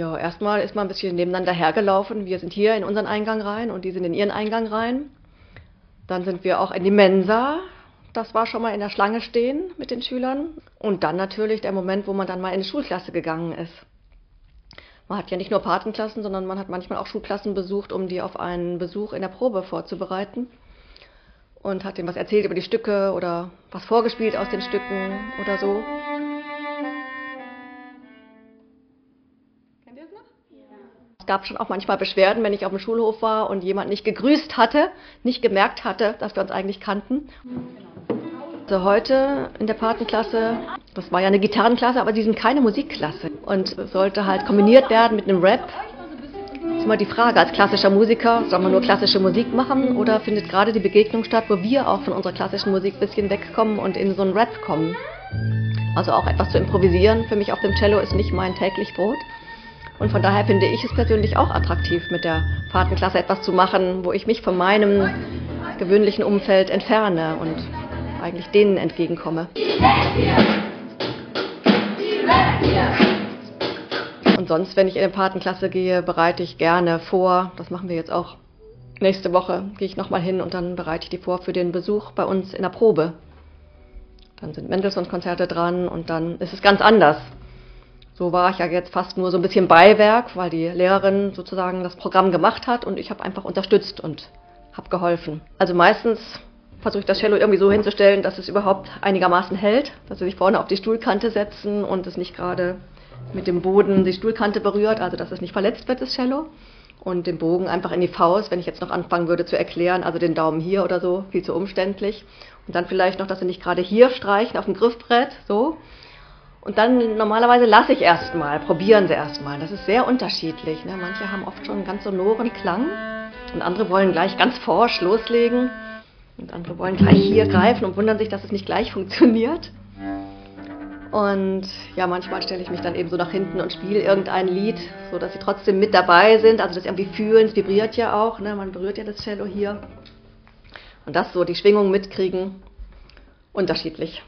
Ja, erstmal ist man ein bisschen nebeneinander hergelaufen. Wir sind hier in unseren Eingang rein und die sind in ihren Eingang rein. Dann sind wir auch in die Mensa. Das war schon mal in der Schlange stehen mit den Schülern. Und dann natürlich der Moment, wo man dann mal in die Schulklasse gegangen ist. Man hat ja nicht nur Patenklassen, sondern man hat manchmal auch Schulklassen besucht, um die auf einen Besuch in der Probe vorzubereiten. Und hat denen was erzählt über die Stücke oder was vorgespielt aus den Stücken oder so. Es gab schon auch manchmal Beschwerden, wenn ich auf dem Schulhof war und jemand nicht gegrüßt hatte, nicht gemerkt hatte, dass wir uns eigentlich kannten. Also heute in der Patenklasse, das war ja eine Gitarrenklasse, aber sie sind keine Musikklasse und sollte halt kombiniert werden mit einem Rap. Das ist immer die Frage, als klassischer Musiker, soll man nur klassische Musik machen oder findet gerade die Begegnung statt, wo wir auch von unserer klassischen Musik ein bisschen wegkommen und in so einen Rap kommen? Also auch etwas zu improvisieren für mich auf dem Cello ist nicht mein täglich Brot. Und von daher finde ich es persönlich auch attraktiv, mit der Patenklasse etwas zu machen, wo ich mich von meinem gewöhnlichen Umfeld entferne und eigentlich denen entgegenkomme. Und sonst, wenn ich in eine Patenklasse gehe, bereite ich gerne vor. Das machen wir jetzt auch. Nächste Woche gehe ich nochmal hin und dann bereite ich die vor für den Besuch bei uns in der Probe. Dann sind Mendelssohn-Konzerte dran und dann ist es ganz anders. So war ich ja jetzt fast nur so ein bisschen Beiwerk, weil die Lehrerin sozusagen das Programm gemacht hat und ich habe einfach unterstützt und habe geholfen. Also meistens versuche ich das Cello irgendwie so hinzustellen, dass es überhaupt einigermaßen hält, dass sie sich vorne auf die Stuhlkante setzen und es nicht gerade mit dem Boden die Stuhlkante berührt, also dass es nicht verletzt wird, das Cello. Und den Bogen einfach in die Faust, wenn ich jetzt noch anfangen würde zu erklären, also den Daumen hier oder so, viel zu umständlich. Und dann vielleicht noch, dass sie nicht gerade hier streichen auf dem Griffbrett, so, und dann normalerweise lasse ich erstmal, probieren sie erstmal. Das ist sehr unterschiedlich. Ne? Manche haben oft schon einen ganz sonoren Klang und andere wollen gleich ganz forsch loslegen und andere wollen gleich hier greifen und wundern sich, dass es nicht gleich funktioniert. Und ja, manchmal stelle ich mich dann eben so nach hinten und spiele irgendein Lied, so dass sie trotzdem mit dabei sind, also das irgendwie fühlen, es vibriert ja auch, ne? man berührt ja das Cello hier. Und das so, die Schwingung mitkriegen, unterschiedlich.